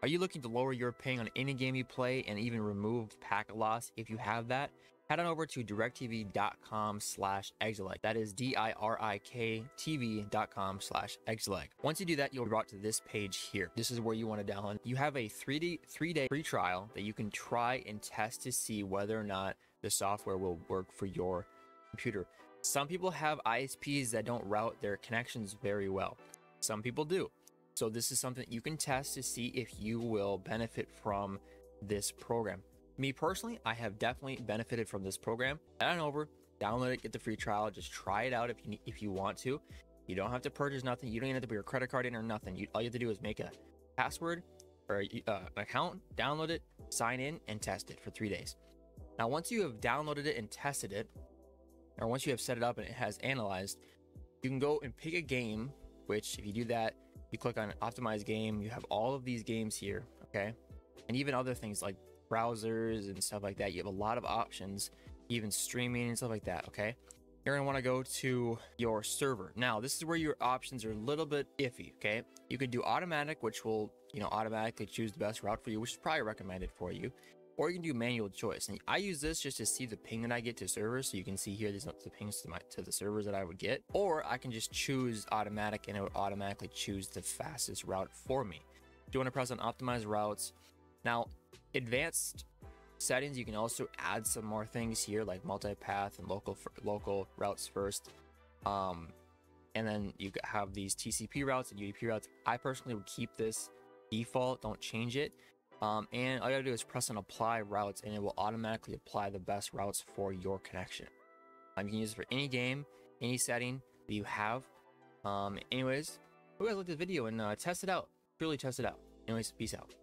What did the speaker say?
Are you looking to lower your ping on any game you play and even remove packet loss if you have that? Head on over to diriktv.com slash exitlag. That is D-I-R-I-K TV.com slash exitlag. Once you do that, you'll be brought to this page here. This is where you want to download. You have a 3D, three-day free trial that you can try and test to see whether or not the software will work for your computer. Some people have ISPs that don't route their connections very well. Some people do. So this is something you can test to see if you will benefit from this program. Me personally, I have definitely benefited from this program. Head on over, download it, get the free trial, just try it out if you if you want to. You don't have to purchase nothing. You don't even have to put your credit card in or nothing. You, all you have to do is make a password or uh, an account, download it, sign in, and test it for three days. Now, once you have downloaded it and tested it, or once you have set it up and it has analyzed, you can go and pick a game. Which, if you do that, you click on optimize game. You have all of these games here, okay, and even other things like browsers and stuff like that. You have a lot of options, even streaming and stuff like that. Okay. You're going to want to go to your server. Now, this is where your options are a little bit iffy. Okay. You could do automatic, which will, you know, automatically choose the best route for you, which is probably recommended for you. Or you can do manual choice. And I use this just to see the ping that I get to servers. So you can see here, these the pings to my to the servers that I would get. Or I can just choose automatic and it would automatically choose the fastest route for me. Do you want to press on optimize routes? Now, advanced settings, you can also add some more things here like multipath and local local routes first. Um, and then you have these TCP routes and UDP routes. I personally would keep this default, don't change it. Um, and all you gotta do is press on apply routes and it will automatically apply the best routes for your connection. Um, you can use it for any game, any setting that you have. Um, anyways, hope you guys liked the video and uh, test it out. Really test it out. Anyways, peace out.